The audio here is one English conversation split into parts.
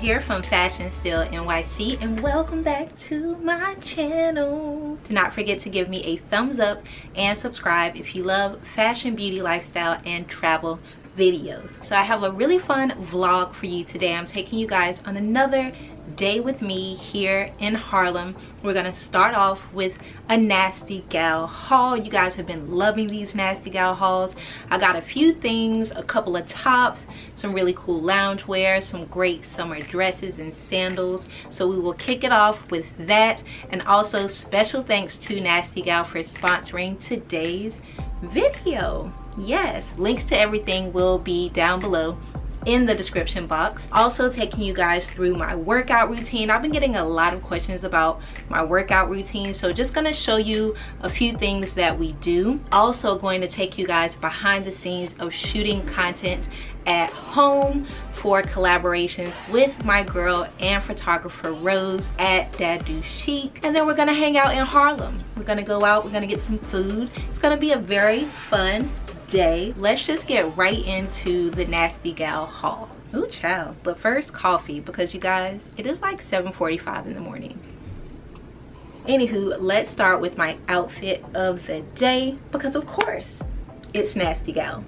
Here from Fashion Steele NYC and welcome back to my channel. Do not forget to give me a thumbs up and subscribe if you love fashion, beauty, lifestyle, and travel videos. So I have a really fun vlog for you today. I'm taking you guys on another day with me here in Harlem. We're gonna start off with a Nasty Gal haul. You guys have been loving these Nasty Gal hauls. I got a few things, a couple of tops, some really cool loungewear, some great summer dresses and sandals. So we will kick it off with that. And also special thanks to Nasty Gal for sponsoring today's video. Yes, links to everything will be down below in the description box. Also taking you guys through my workout routine. I've been getting a lot of questions about my workout routine. So just gonna show you a few things that we do. Also going to take you guys behind the scenes of shooting content at home for collaborations with my girl and photographer Rose at Dadu Chic. And then we're gonna hang out in Harlem. We're gonna go out, we're gonna get some food. It's gonna be a very fun day. Let's just get right into the Nasty Gal haul. Ooh, child. But first, coffee, because you guys, it is like 7.45 in the morning. Anywho, let's start with my outfit of the day, because of course, it's Nasty Gal.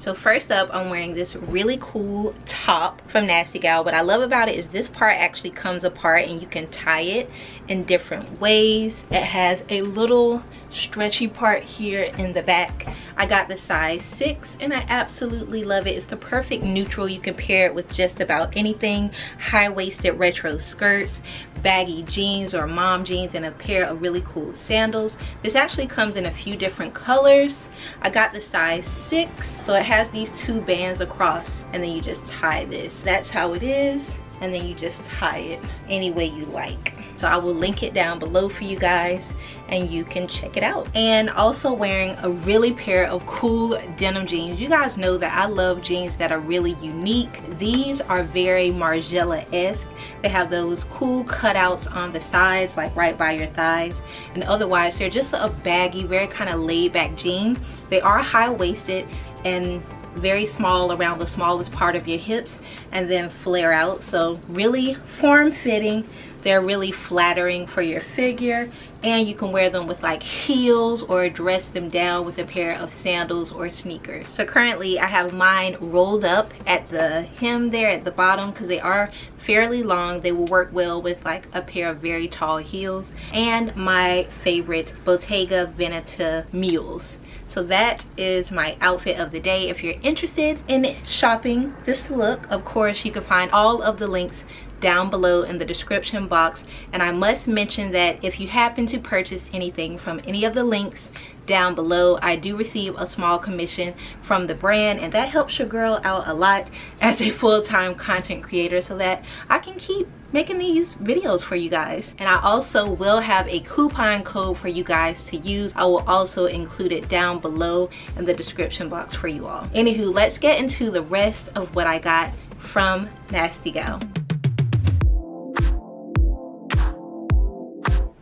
So first up, I'm wearing this really cool top from Nasty Gal. What I love about it is this part actually comes apart and you can tie it in different ways. It has a little stretchy part here in the back. I got the size 6 and I absolutely love it. It's the perfect neutral. You can pair it with just about anything. High-waisted retro skirts, baggy jeans or mom jeans, and a pair of really cool sandals. This actually comes in a few different colors. I got the size 6, so it has these two bands across, and then you just tie this. That's how it is, and then you just tie it any way you like. So i will link it down below for you guys and you can check it out. And also wearing a really pair of cool denim jeans. You guys know that i love jeans that are really unique. These are very margiela-esque. They have those cool cutouts on the sides like right by your thighs. And otherwise they're just a baggy very kind of laid back jean. They are high-waisted and very small around the smallest part of your hips and then flare out so really form-fitting they're really flattering for your figure and you can wear them with like heels or dress them down with a pair of sandals or sneakers. So currently I have mine rolled up at the hem there at the bottom because they are fairly long. They will work well with like a pair of very tall heels and my favorite Bottega Veneta mules. So that is my outfit of the day. If you're interested in shopping this look, of course, you can find all of the links down below in the description box and I must mention that if you happen to purchase anything from any of the links down below. I do receive a small commission from the brand and that helps your girl out a lot as a full-time content creator so that I can keep making these videos for you guys. And I also will have a coupon code for you guys to use. I will also include it down below in the description box for you all. Anywho let's get into the rest of what I got from Nasty Gal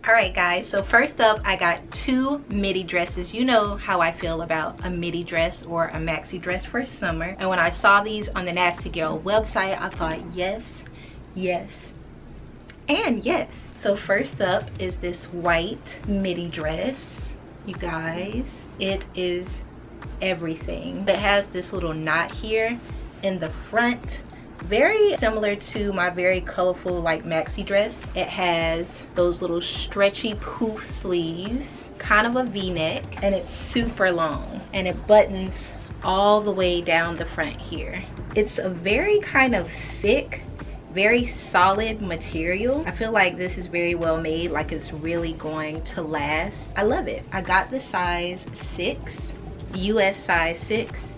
all right guys so first up i got two midi dresses. You know how i feel about a midi dress or a maxi dress for summer. And when i saw these on the nasty gal website i thought yes yes and yes. So first up is this white midi dress you guys. It is everything. It has this little knot here in the front very similar to my very colorful like maxi dress. It has those little stretchy poof sleeves kind of a v-neck and it's super long and it buttons all the way down the front here. It's a very kind of thick very solid material. I feel like this is very well made like it's really going to last. I love it. I got the size six us size six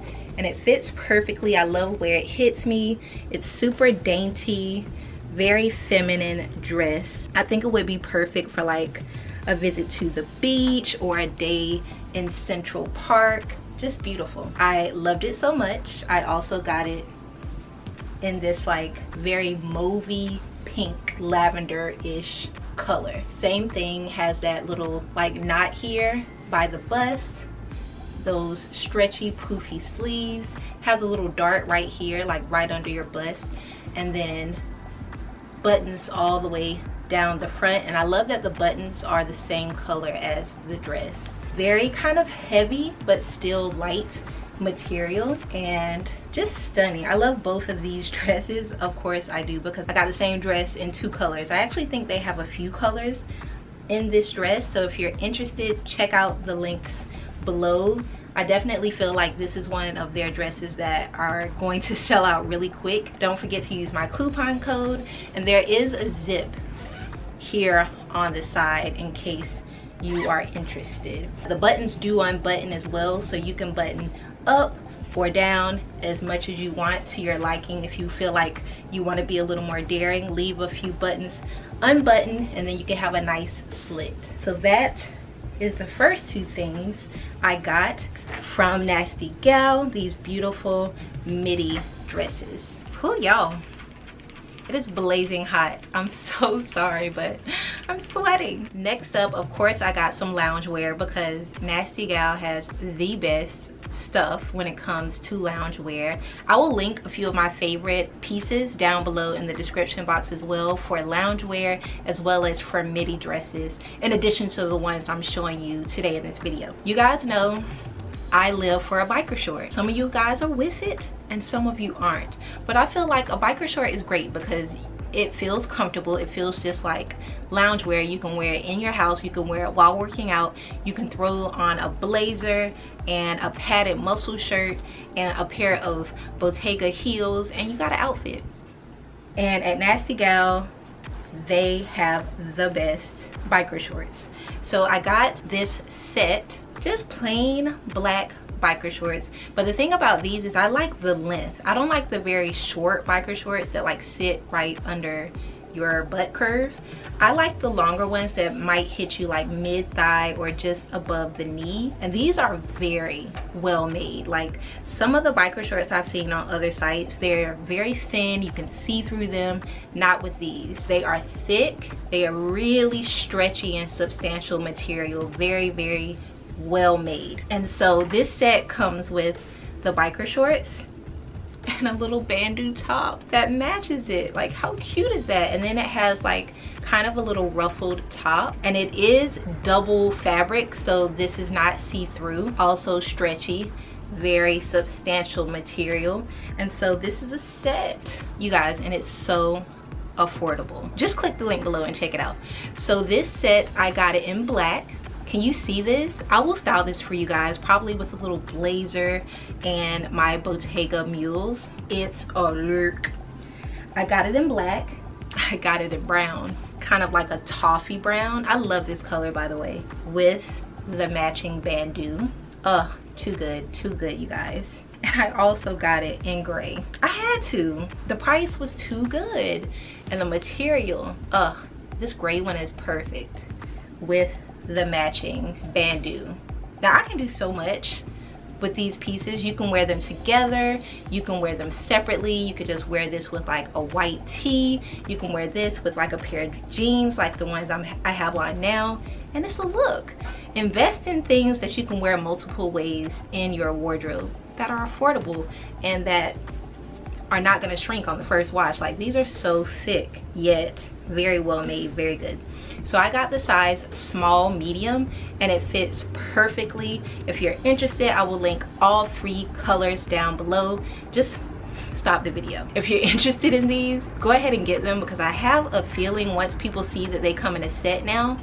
and it fits perfectly. I love where it hits me. It's super dainty, very feminine dress. I think it would be perfect for like a visit to the beach or a day in Central Park. Just beautiful. I loved it so much. I also got it in this like very mauvey pink lavender-ish color. Same thing has that little like knot here by the bust those stretchy poofy sleeves. Has a little dart right here like right under your bust. And then buttons all the way down the front. And I love that the buttons are the same color as the dress. Very kind of heavy but still light material and just stunning. I love both of these dresses. Of course i do because i got the same dress in two colors. I actually think they have a few colors in this dress. So if you're interested check out the links below I definitely feel like this is one of their dresses that are going to sell out really quick. Don't forget to use my coupon code. And there is a zip here on the side in case you are interested. The buttons do unbutton as well, so you can button up or down as much as you want to your liking. If you feel like you want to be a little more daring, leave a few buttons unbuttoned and then you can have a nice slit. So that is the first two things I got from Nasty Gal, these beautiful midi dresses. Whew, y'all. It is blazing hot. I'm so sorry, but I'm sweating. Next up, of course, I got some loungewear because Nasty Gal has the best stuff when it comes to loungewear. I will link a few of my favorite pieces down below in the description box as well for loungewear as well as for midi dresses in addition to the ones I'm showing you today in this video. You guys know I live for a biker short. Some of you guys are with it and some of you aren't. But I feel like a biker short is great because it feels comfortable. It feels just like loungewear. You can wear it in your house. You can wear it while working out. You can throw on a blazer and a padded muscle shirt and a pair of bottega heels and you got an outfit. And at nasty gal they have the best biker shorts. So i got this set just plain black biker shorts but the thing about these is i like the length i don't like the very short biker shorts that like sit right under your butt curve I like the longer ones that might hit you like mid-thigh or just above the knee. And these are very well made. Like some of the biker shorts I've seen on other sites, they're very thin. You can see through them. Not with these. They are thick. They are really stretchy and substantial material. Very, very well made. And so this set comes with the biker shorts and a little bandeau top that matches it. Like how cute is that? And then it has like kind of a little ruffled top and it is double fabric so this is not see-through also stretchy very substantial material and so this is a set you guys and it's so affordable just click the link below and check it out so this set i got it in black can you see this? I will style this for you guys, probably with a little blazer and my Bottega mules. It's a look. I got it in black. I got it in brown, kind of like a toffee brown. I love this color, by the way, with the matching bandeau. Ugh, too good, too good, you guys. And I also got it in gray. I had to. The price was too good. And the material, ugh, this gray one is perfect with the matching bandeau. Now I can do so much with these pieces. You can wear them together, you can wear them separately, you could just wear this with like a white tee, you can wear this with like a pair of jeans like the ones I'm, I have on now, and it's a look. Invest in things that you can wear multiple ways in your wardrobe that are affordable and that are not gonna shrink on the first wash. Like these are so thick, yet very well made, very good. So I got the size small medium and it fits perfectly. If you're interested, I will link all three colors down below. Just stop the video. If you're interested in these, go ahead and get them because I have a feeling once people see that they come in a set now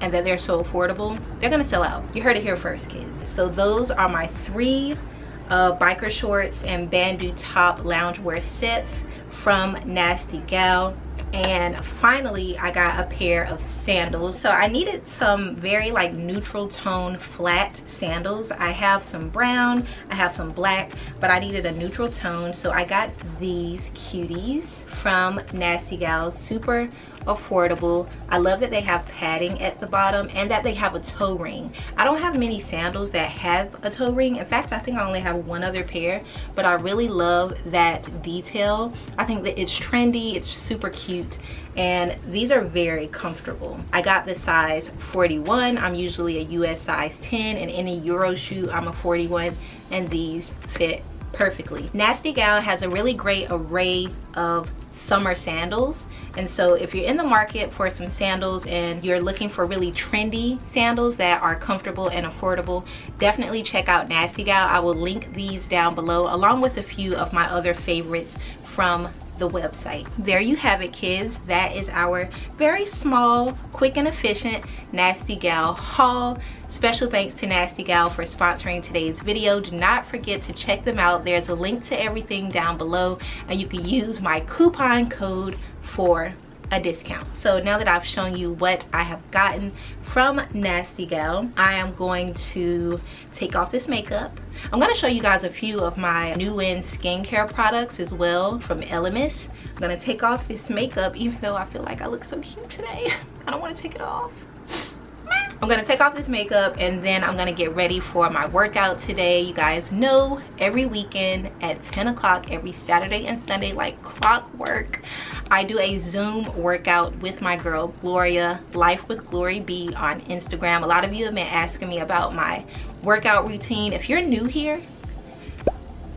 and that they're so affordable, they're gonna sell out. You heard it here first, kids. So those are my three uh, biker shorts and bandeau top loungewear sets from Nasty Gal and finally I got a pair of sandals. So I needed some very like neutral tone flat sandals. I have some brown I have some black but I needed a neutral tone. So I got these cuties from Nasty Gal super affordable. I love that they have padding at the bottom and that they have a toe ring. I don't have many sandals that have a toe ring. In fact, I think I only have one other pair, but I really love that detail. I think that it's trendy, it's super cute, and these are very comfortable. I got the size 41. I'm usually a US size 10, and any Euro shoe, I'm a 41, and these fit perfectly. Nasty Gal has a really great array of summer sandals and so if you're in the market for some sandals and you're looking for really trendy sandals that are comfortable and affordable, definitely check out Nasty Gal. I will link these down below along with a few of my other favorites from the website. There you have it kids. That is our very small, quick and efficient Nasty Gal haul. Special thanks to Nasty Gal for sponsoring today's video. Do not forget to check them out. There's a link to everything down below and you can use my coupon code for a discount. So now that I've shown you what I have gotten from Nasty Gal, I am going to take off this makeup. I'm gonna show you guys a few of my new in skincare products as well from Elemis. I'm gonna take off this makeup even though I feel like I look so cute today. I don't wanna take it off. I'm gonna take off this makeup and then I'm gonna get ready for my workout today. You guys know every weekend at 10 o'clock every Saturday and Sunday like clockwork, I do a Zoom workout with my girl Gloria, Life with Glory B on Instagram. A lot of you have been asking me about my workout routine. If you're new here,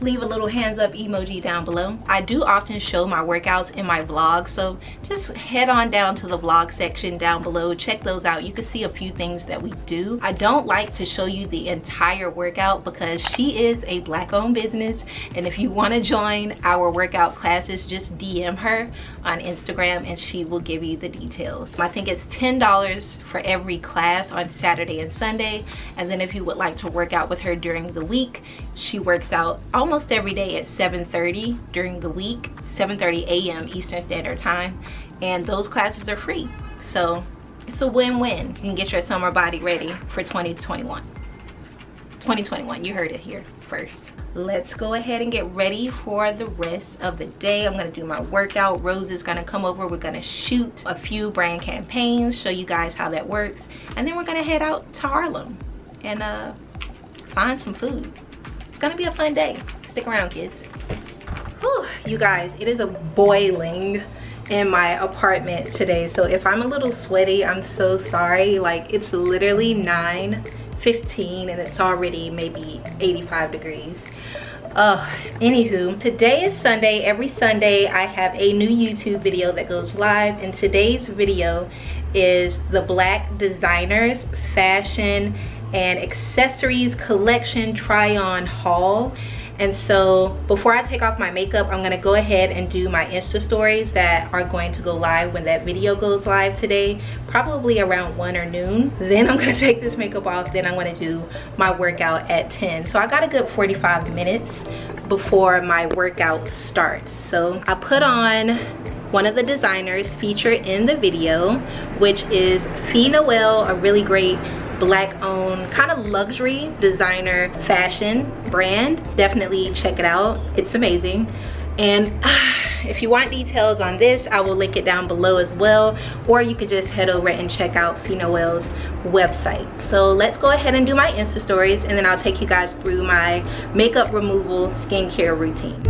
leave a little hands up emoji down below. I do often show my workouts in my vlog, so just head on down to the vlog section down below. Check those out. You can see a few things that we do. I don't like to show you the entire workout because she is a black owned business. And if you wanna join our workout classes, just DM her on Instagram and she will give you the details. I think it's $10 for every class on Saturday and Sunday. And then if you would like to work out with her during the week, she works out almost every day at 7.30 during the week, 7.30 a.m. Eastern Standard Time. And those classes are free. So it's a win-win. You can get your summer body ready for 2021. 2021, you heard it here first. Let's go ahead and get ready for the rest of the day. I'm gonna do my workout. Rose is gonna come over. We're gonna shoot a few brand campaigns, show you guys how that works. And then we're gonna head out to Harlem and uh, find some food It's gonna be a fun day. Stick around, kids. Whew, you guys, it is a boiling in my apartment today. So if I'm a little sweaty, I'm so sorry. Like it's literally 9 15 and it's already maybe 85 degrees. Uh, anywho, today is Sunday. Every Sunday I have a new YouTube video that goes live and today's video is the Black Designers Fashion and accessories collection try on haul and so before I take off my makeup I'm gonna go ahead and do my insta stories that are going to go live when that video goes live today probably around 1 or noon. Then I'm gonna take this makeup off then I'm gonna do my workout at 10 so I got a good 45 minutes before my workout starts. So I put on one of the designers featured in the video which is Fe Noel a really great black owned kind of luxury designer fashion brand. Definitely check it out. It's amazing. And if you want details on this i will link it down below as well or you could just head over and check out Fe Noel's website. So let's go ahead and do my insta stories and then i'll take you guys through my makeup removal skincare routine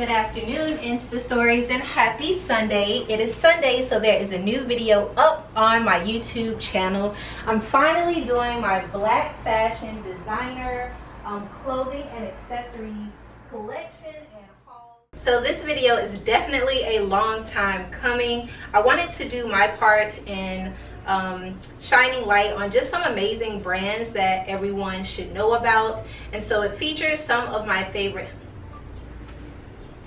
good afternoon insta stories and happy sunday. It is sunday so there is a new video up on my youtube channel. I'm finally doing my black fashion designer um, clothing and accessories collection so this video is definitely a long time coming. I wanted to do my part in um, shining light on just some amazing brands that everyone should know about. And so it features some of my favorite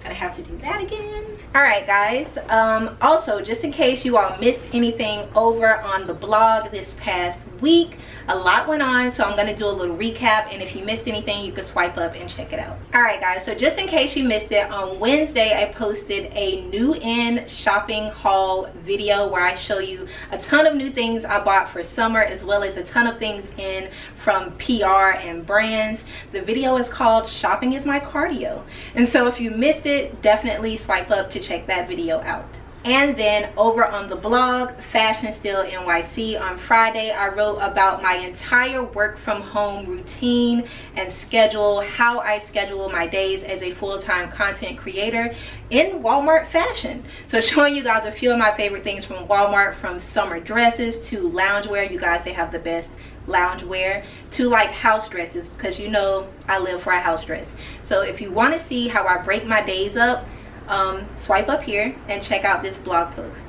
gonna have to do that again. All right guys um also just in case you all missed anything over on the blog this past week. A lot went on, so I'm gonna do a little recap. And if you missed anything, you can swipe up and check it out. All right, guys, so just in case you missed it, on Wednesday, I posted a new in shopping haul video where I show you a ton of new things I bought for summer, as well as a ton of things in from PR and brands. The video is called Shopping is My Cardio. And so if you missed it, definitely swipe up to check that video out. And then over on the blog, Fashion Steele NYC, on Friday, I wrote about my entire work from home routine and schedule, how I schedule my days as a full-time content creator in Walmart fashion. So showing you guys a few of my favorite things from Walmart, from summer dresses to loungewear. You guys, they have the best loungewear to like house dresses because you know I live for a house dress. So if you want to see how I break my days up, um, swipe up here and check out this blog post.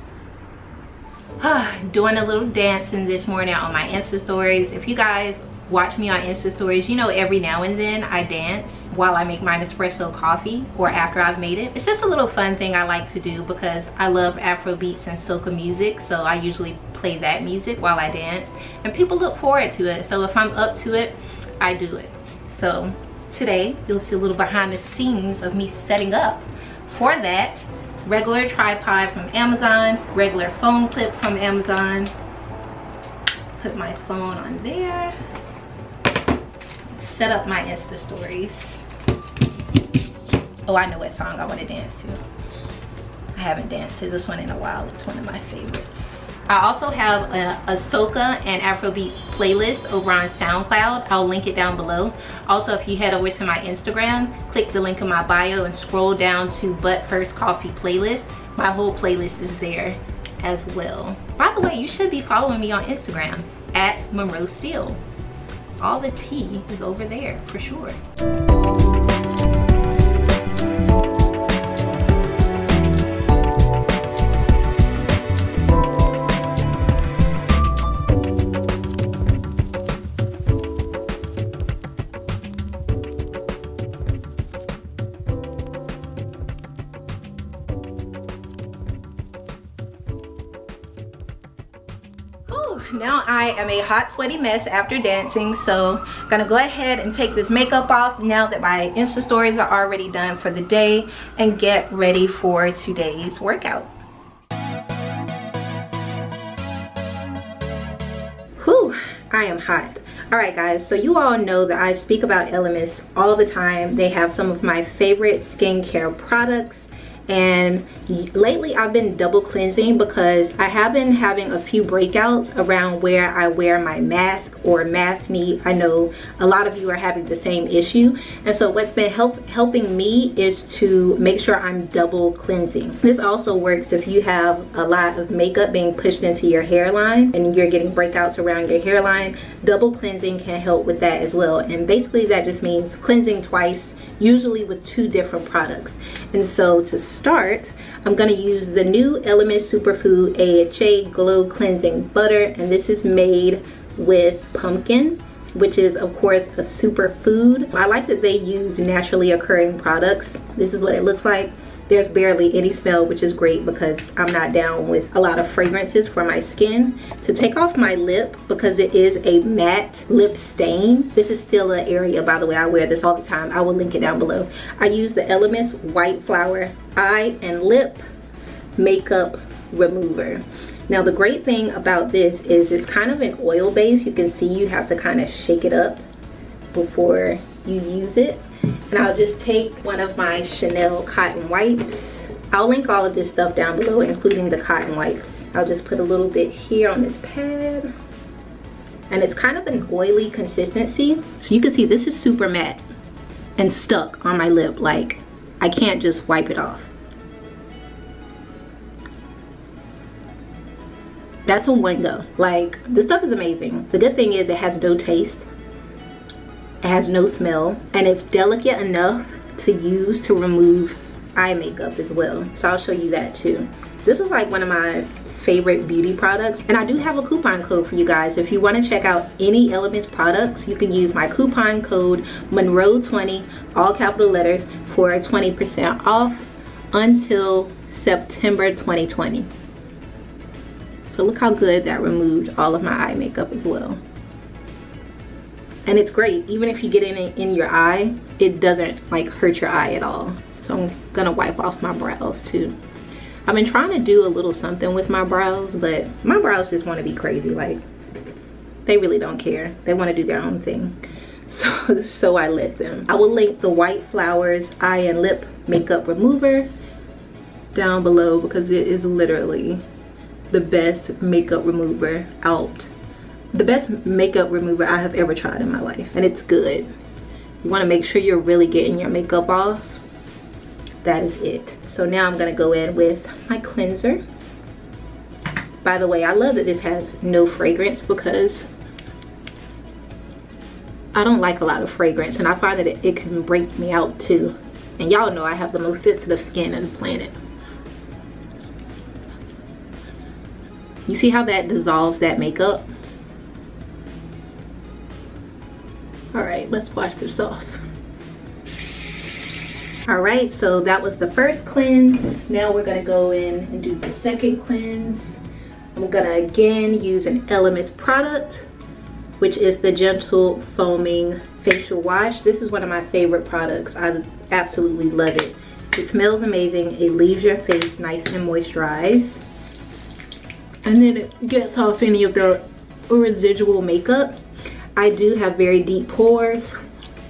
Doing a little dancing this morning on my Insta stories. If you guys watch me on Insta stories, you know every now and then I dance while I make my espresso coffee or after I've made it. It's just a little fun thing I like to do because I love Afro beats and soca music. So I usually play that music while I dance and people look forward to it. So if I'm up to it, I do it. So today you'll see a little behind the scenes of me setting up for that regular tripod from Amazon, regular phone clip from Amazon. Put my phone on there. Set up my Insta stories. Oh, I know what song I want to dance to. I haven't danced to this one in a while. It's one of my favorites. I also have a, a soca and Afrobeats playlist over on SoundCloud. I'll link it down below. Also, if you head over to my Instagram, click the link in my bio and scroll down to But First Coffee playlist. My whole playlist is there as well. By the way, you should be following me on Instagram at Monroe Steele. All the tea is over there for sure. Am a hot sweaty mess after dancing so gonna go ahead and take this makeup off now that my insta stories are already done for the day and get ready for today's workout. Whew, I am hot. All right guys so you all know that i speak about elemis all the time. They have some of my favorite skincare products and lately I've been double cleansing because I have been having a few breakouts around where I wear my mask or mask me. I know a lot of you are having the same issue and so what's been help helping me is to make sure I'm double cleansing. This also works if you have a lot of makeup being pushed into your hairline and you're getting breakouts around your hairline. Double cleansing can help with that as well and basically that just means cleansing twice usually with two different products. And so to start, I'm gonna use the new Elemis Superfood AHA Glow Cleansing Butter, and this is made with pumpkin which is of course a superfood. I like that they use naturally occurring products. This is what it looks like there's barely any smell which is great because I'm not down with a lot of fragrances for my skin. To take off my lip because it is a matte lip stain. This is still an area by the way I wear this all the time. I will link it down below. I use the Elemis White Flower Eye and Lip Makeup Remover. Now the great thing about this is it's kind of an oil base. You can see you have to kind of shake it up before you use it and I'll just take one of my Chanel cotton wipes. I'll link all of this stuff down below, including the cotton wipes. I'll just put a little bit here on this pad. And it's kind of an oily consistency. So you can see this is super matte and stuck on my lip. Like, I can't just wipe it off. That's a one go. Like, this stuff is amazing. The good thing is it has no taste. It has no smell and it's delicate enough to use to remove eye makeup as well. So I'll show you that too. This is like one of my favorite beauty products and I do have a coupon code for you guys. If you want to check out any Elemis products, you can use my coupon code Monroe20, all capital letters, for 20% off until September 2020. So look how good that removed all of my eye makeup as well. And it's great. Even if you get in it in your eye it doesn't like hurt your eye at all. So i'm gonna wipe off my brows too. I've been trying to do a little something with my brows but my brows just want to be crazy. Like they really don't care. They want to do their own thing. So so i let them. I will link the white flowers eye and lip makeup remover down below because it is literally the best makeup remover out the best makeup remover I have ever tried in my life and it's good. You wanna make sure you're really getting your makeup off. That is it. So now I'm gonna go in with my cleanser. By the way, I love that this has no fragrance because I don't like a lot of fragrance and I find that it, it can break me out too. And y'all know I have the most sensitive skin on the planet. You see how that dissolves that makeup? All right, let's wash this off. All right, so that was the first cleanse. Now we're gonna go in and do the second cleanse. I'm gonna again use an Elemis product, which is the Gentle Foaming Facial Wash. This is one of my favorite products. I absolutely love it. It smells amazing. It leaves your face nice and moisturized. And then it gets off any of the residual makeup. I do have very deep pores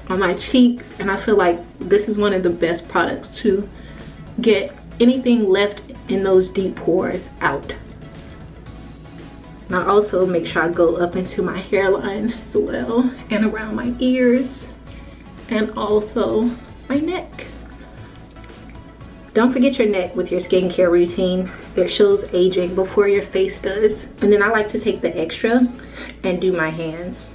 on my cheeks and I feel like this is one of the best products to get anything left in those deep pores out. And I also make sure I go up into my hairline as well and around my ears and also my neck. Don't forget your neck with your skincare routine. It shows aging before your face does. And then I like to take the extra and do my hands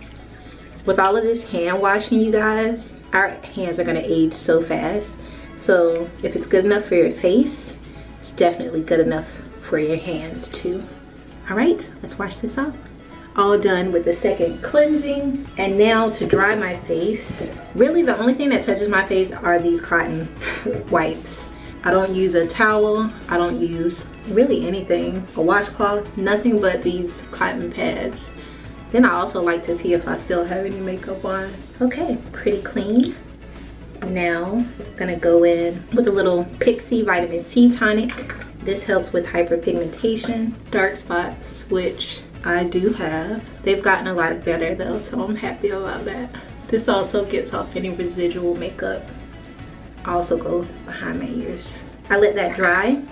with all of this hand washing you guys our hands are gonna age so fast. So if it's good enough for your face it's definitely good enough for your hands too. All right let's wash this off. All done with the second cleansing. And now to dry my face really the only thing that touches my face are these cotton wipes. I don't use a towel I don't use really anything a washcloth nothing but these cotton pads then I also like to see if I still have any makeup on. Okay, pretty clean. Now, I'm gonna go in with a little Pixi Vitamin C Tonic. This helps with hyperpigmentation, dark spots, which I do have. They've gotten a lot better though, so I'm happy about that. This also gets off any residual makeup. Also go behind my ears. I let that dry.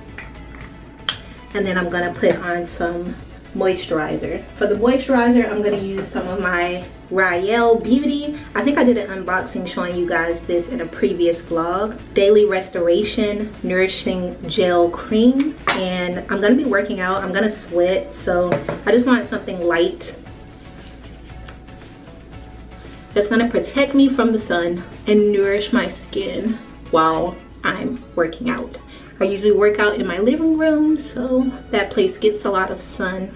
And then I'm gonna put on some moisturizer. For the moisturizer, I'm gonna use some of my Rielle Beauty. I think I did an unboxing showing you guys this in a previous vlog. Daily Restoration Nourishing Gel Cream. And I'm gonna be working out, I'm gonna sweat, so I just wanted something light that's gonna protect me from the sun and nourish my skin while I'm working out. I usually work out in my living room, so that place gets a lot of sun.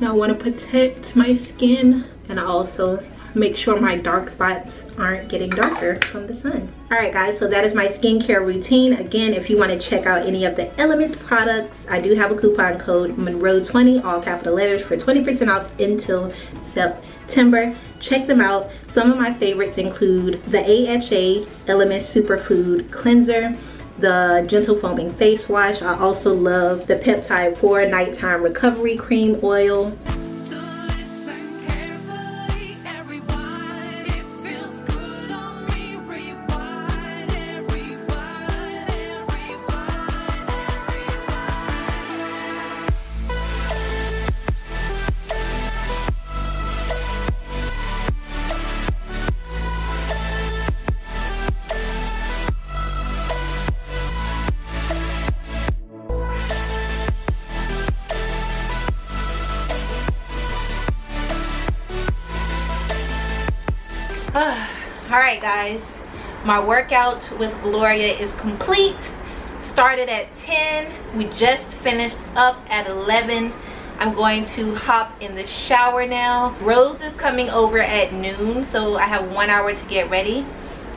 Now I want to protect my skin and also make sure my dark spots aren't getting darker from the sun. All right guys, so that is my skincare routine. Again, if you want to check out any of the Elemis products, I do have a coupon code Monroe20, all capital letters for 20% off until September. Check them out. Some of my favorites include the AHA Elemis Superfood Cleanser, the Gentle Foaming Face Wash. I also love the Peptide Pore Nighttime Recovery Cream Oil. Right guys. My workout with gloria is complete. Started at 10 we just finished up at 11 i'm going to hop in the shower now. Rose is coming over at noon so i have one hour to get ready.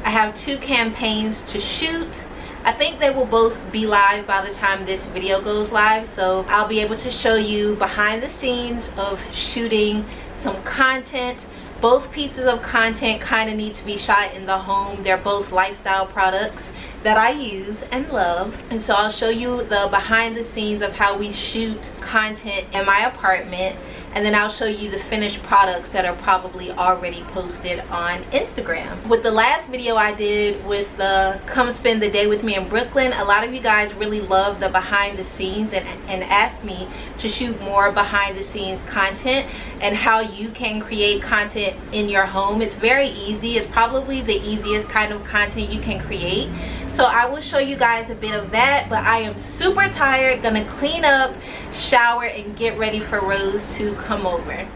I have two campaigns to shoot. I think they will both be live by the time this video goes live so I'll be able to show you behind the scenes of shooting some content both pieces of content kind of need to be shot in the home. They're both lifestyle products that I use and love and so I'll show you the behind the scenes of how we shoot content in my apartment and then I'll show you the finished products that are probably already posted on Instagram. With the last video I did with the come spend the day with me in Brooklyn, a lot of you guys really love the behind the scenes and, and asked me to shoot more behind the scenes content and how you can create content in your home. It's very easy. It's probably the easiest kind of content you can create so i will show you guys a bit of that but i am super tired gonna clean up shower and get ready for rose to come over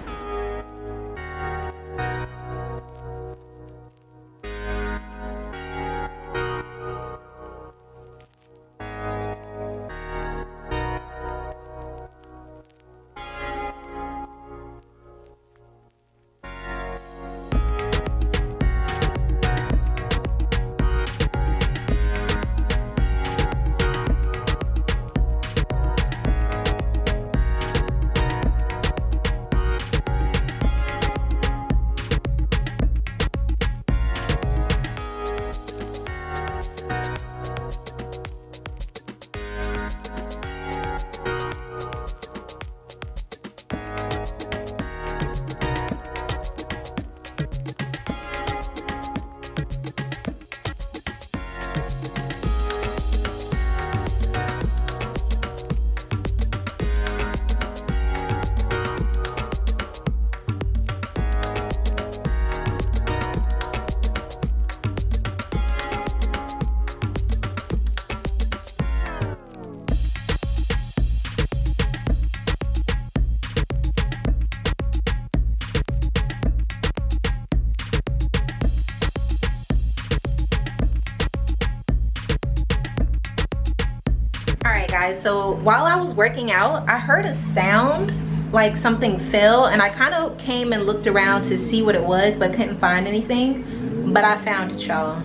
guys. So while i was working out i heard a sound like something fell and i kind of came and looked around to see what it was but couldn't find anything. But i found it y'all.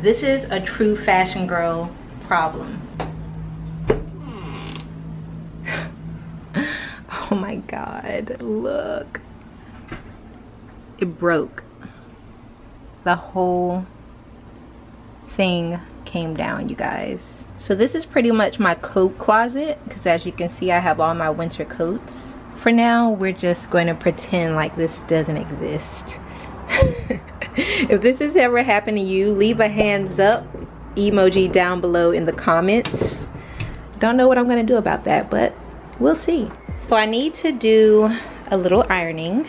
This is a true fashion girl problem. Oh my god look. It broke. The whole thing came down you guys so this is pretty much my coat closet because as you can see I have all my winter coats. For now we're just going to pretend like this doesn't exist. if this has ever happened to you leave a hands up emoji down below in the comments. Don't know what I'm going to do about that but we'll see. So I need to do a little ironing.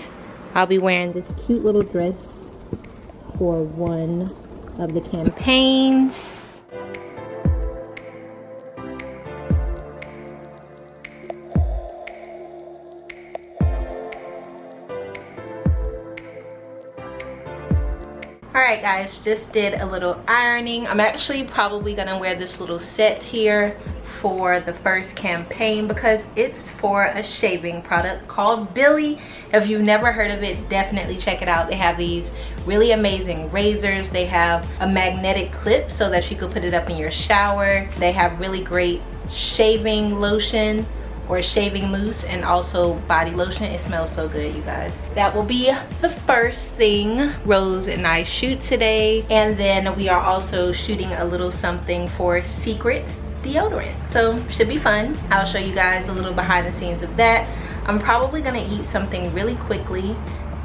I'll be wearing this cute little dress for one of the campaigns Alright guys, just did a little ironing. I'm actually probably gonna wear this little set here for the first campaign because it's for a shaving product called Billie. If you've never heard of it, definitely check it out. They have these really amazing razors. They have a magnetic clip so that you could put it up in your shower. They have really great shaving lotion or shaving mousse and also body lotion. It smells so good you guys. That will be the first thing rose and i shoot today. And then we are also shooting a little something for secret deodorant. So should be fun. I'll show you guys a little behind the scenes of that. I'm probably gonna eat something really quickly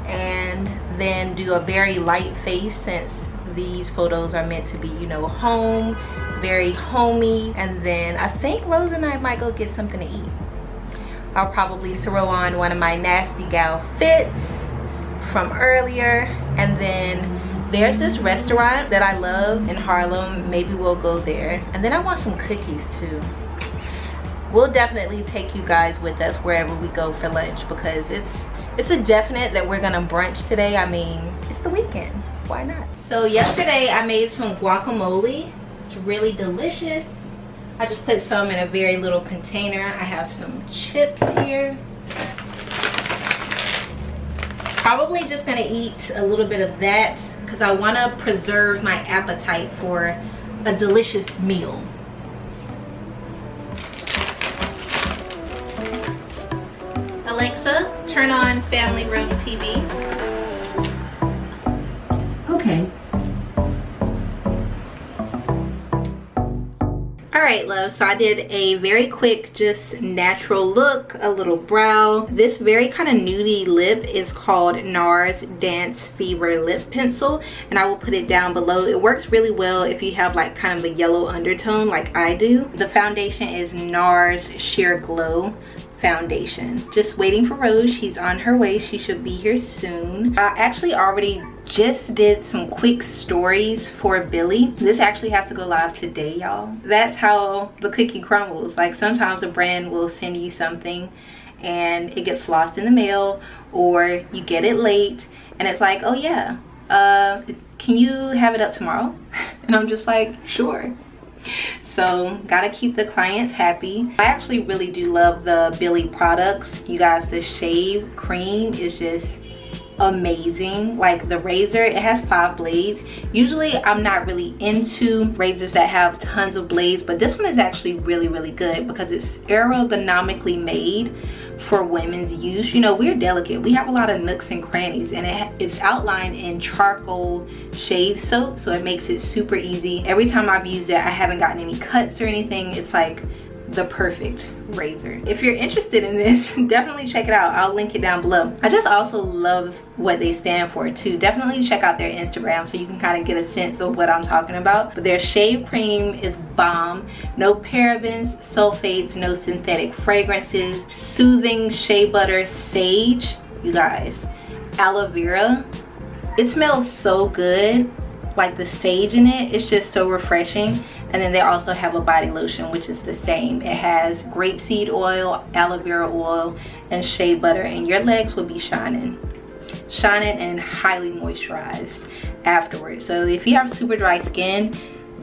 and then do a very light face since these photos are meant to be you know home very homey. And then i think rose and i might go get something to eat I'll probably throw on one of my Nasty Gal fits from earlier. And then there's this restaurant that I love in Harlem. Maybe we'll go there. And then I want some cookies too. We'll definitely take you guys with us wherever we go for lunch because it's it's a definite that we're gonna brunch today. I mean, it's the weekend. Why not? So yesterday I made some guacamole. It's really delicious. I just put some in a very little container. I have some chips here. Probably just gonna eat a little bit of that because I wanna preserve my appetite for a delicious meal. Alexa, turn on family room TV. Right love so i did a very quick just natural look a little brow. This very kind of nudie lip is called nars dance fever lip pencil and i will put it down below. It works really well if you have like kind of a yellow undertone like i do. The foundation is nars sheer glow foundation. Just waiting for rose. She's on her way. She should be here soon. I actually already just did some quick stories for Billie. This actually has to go live today, y'all. That's how the cookie crumbles. Like sometimes a brand will send you something and it gets lost in the mail or you get it late and it's like, oh yeah, uh, can you have it up tomorrow? And I'm just like, sure. So gotta keep the clients happy. I actually really do love the Billie products. You guys, the shave cream is just amazing. Like the razor it has five blades. Usually i'm not really into razors that have tons of blades but this one is actually really really good because it's aerodynamically made for women's use. You know we're delicate. We have a lot of nooks and crannies and it, it's outlined in charcoal shave soap so it makes it super easy. Every time i've used it i haven't gotten any cuts or anything. It's like the perfect razor. If you're interested in this, definitely check it out. I'll link it down below. I just also love what they stand for too. Definitely check out their Instagram so you can kind of get a sense of what I'm talking about. But their shave cream is bomb. No parabens, sulfates, no synthetic fragrances, soothing shea butter, sage, you guys, aloe vera. It smells so good like the sage in it it's just so refreshing and then they also have a body lotion which is the same. It has grapeseed oil aloe vera oil and shea butter and your legs will be shining. Shining and highly moisturized afterwards. So if you have super dry skin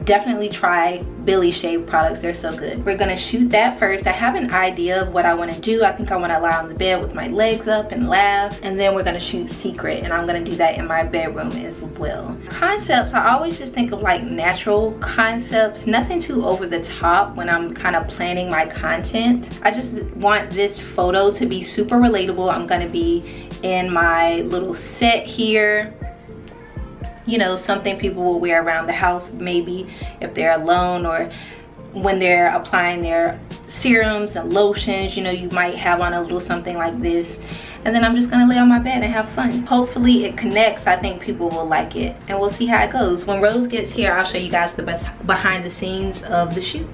definitely try Billie Shave products. They're so good. We're gonna shoot that first. I have an idea of what I wanna do. I think I wanna lie on the bed with my legs up and laugh. And then we're gonna shoot Secret. And I'm gonna do that in my bedroom as well. Concepts, I always just think of like natural concepts. Nothing too over the top when I'm kind of planning my content. I just want this photo to be super relatable. I'm gonna be in my little set here you know something people will wear around the house maybe if they're alone or when they're applying their serums and lotions you know you might have on a little something like this and then I'm just gonna lay on my bed and have fun. Hopefully it connects. I think people will like it and we'll see how it goes. When Rose gets here, I'll show you guys the behind the scenes of the shoot.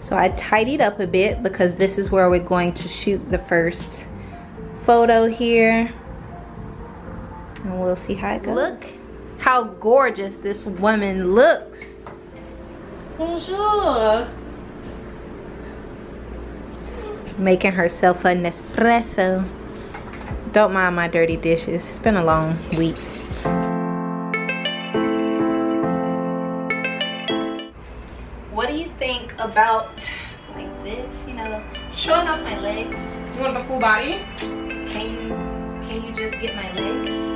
So I tidied up a bit because this is where we're going to shoot the first photo here and we'll see how it goes. Look how gorgeous this woman looks. Bonjour. Making herself a Nespresso. Don't mind my dirty dishes. It's been a long week. What do you think about like this, you know, showing off my legs? You want the full body? Can you can you just get my legs?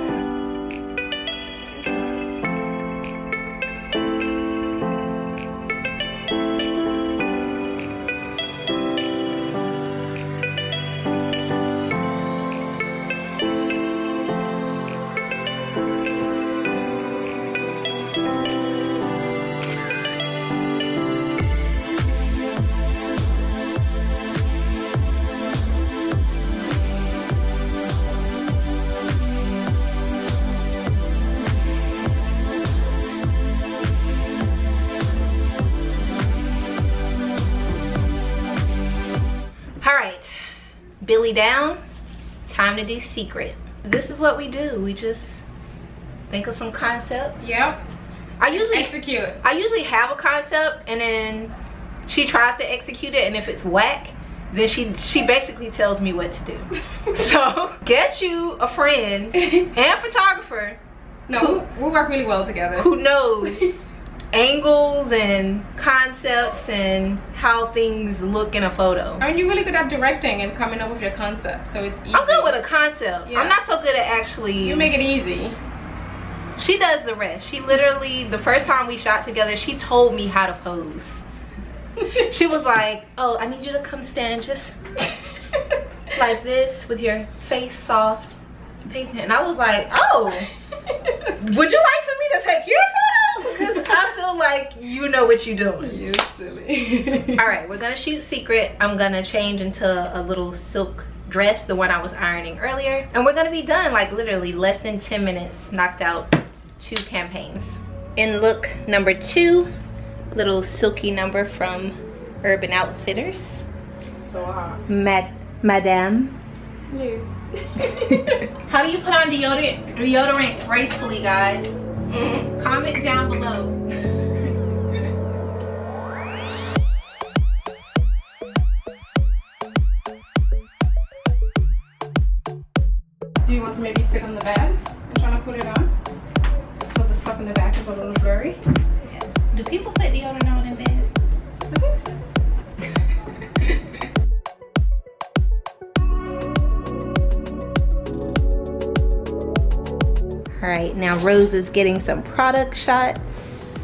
Down, time to do secret. This is what we do. We just think of some concepts. Yep. I usually execute. I usually have a concept and then she tries to execute it and if it's whack, then she she basically tells me what to do. so get you a friend and photographer. No, who, we work really well together. Who knows angles and concepts and how things look in a photo. And you're really good at directing and coming up with your concept, so it's easy. I'm good with a concept. Yeah. I'm not so good at actually. You make it easy. She does the rest. She literally, the first time we shot together, she told me how to pose. she was like, oh, I need you to come stand just like this with your face soft. And I was like, oh, would you like for me to take your photo? Because I feel like you know what you're doing. You silly. All right, we're gonna shoot secret. I'm gonna change into a little silk dress, the one I was ironing earlier. And we're gonna be done like literally less than 10 minutes, knocked out two campaigns. In look number two, little silky number from Urban Outfitters. So hot. Mad Madame. How do you put on deodorant, deodorant gracefully, guys? Mm, comment down below. Now Rose is getting some product shots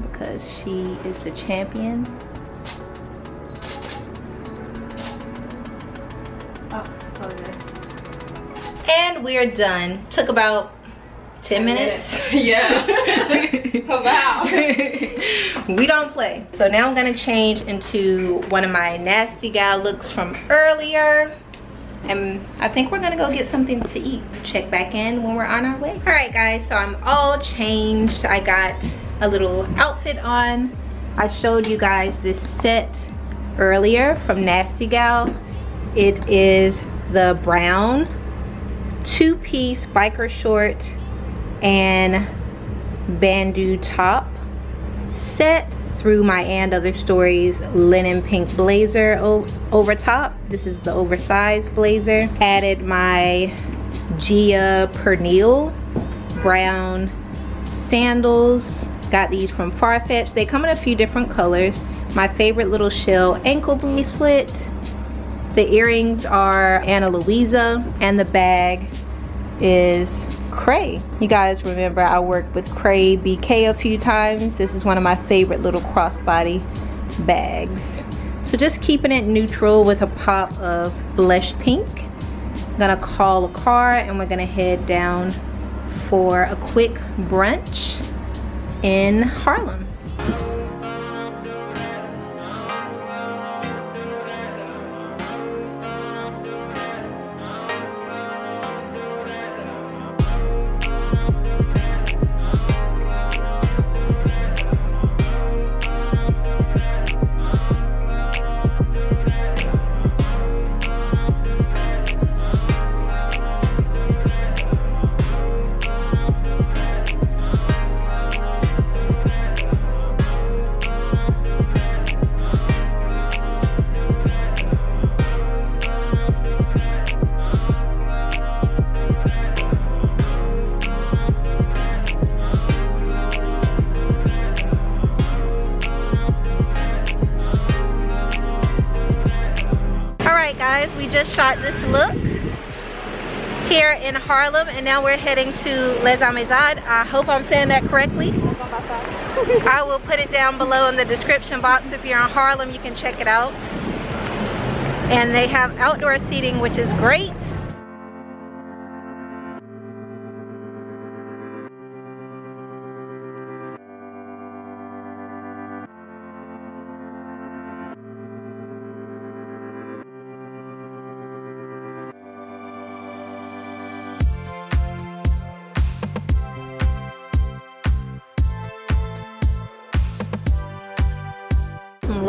because she is the champion. Oh, so good. And we're done. Took about 10 minutes. yeah. oh, wow. we don't play. So now I'm gonna change into one of my nasty gal looks from earlier. And I think we're gonna go get something to eat. Check back in when we're on our way. All right guys, so I'm all changed. I got a little outfit on. I showed you guys this set earlier from Nasty Gal. It is the brown two-piece biker short and bandeau top set through my and other stories linen pink blazer over top. This is the oversized blazer. Added my Gia Pernille brown sandals. Got these from farfetch. They come in a few different colors. My favorite little shell ankle bracelet. The earrings are Ana Luisa and the bag is Cray. You guys remember I worked with Cray BK a few times. This is one of my favorite little crossbody bags. So just keeping it neutral with a pop of blush pink. I'm gonna call a car and we're gonna head down for a quick brunch in Harlem. Harlem and now we're heading to Les Ambassades. I hope I'm saying that correctly. I will put it down below in the description box. If you're in Harlem, you can check it out. And they have outdoor seating, which is great.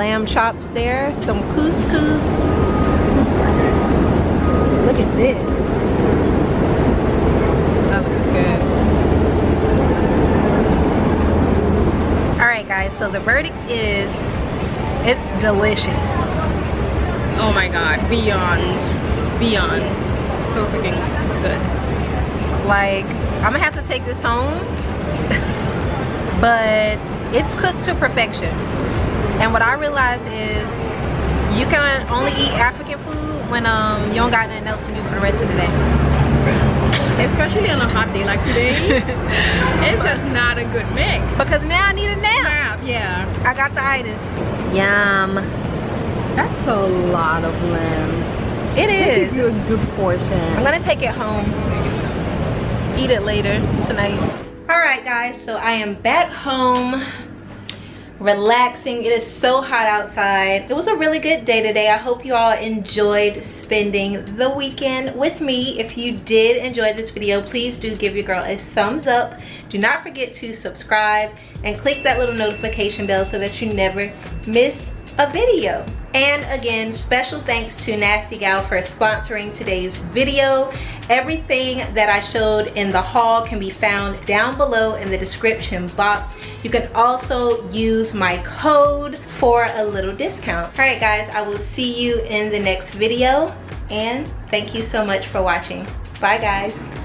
Lamb chops there, some couscous. Look at this. That looks good. All right, guys, so the verdict is it's delicious. Oh my God, beyond, beyond. So freaking good. Like, I'm gonna have to take this home, but it's cooked to perfection. And what I realized is you can only eat African food when um you don't got nothing else to do for the rest of the day. Especially on a hot day like today. it's just not a good mix. Because now I need a nap. Nap, yeah. I got the itis. Yum. That's a lot of lamb. It is. They is. you a good portion. I'm gonna take it home, eat it later tonight. All right, guys, so I am back home, relaxing. It is so hot outside. It was a really good day today. I hope you all enjoyed spending the weekend with me. If you did enjoy this video, please do give your girl a thumbs up. Do not forget to subscribe and click that little notification bell so that you never miss a video. And again, special thanks to Nasty Gal for sponsoring today's video. Everything that I showed in the haul can be found down below in the description box. You can also use my code for a little discount. All right guys, I will see you in the next video and thank you so much for watching. Bye guys.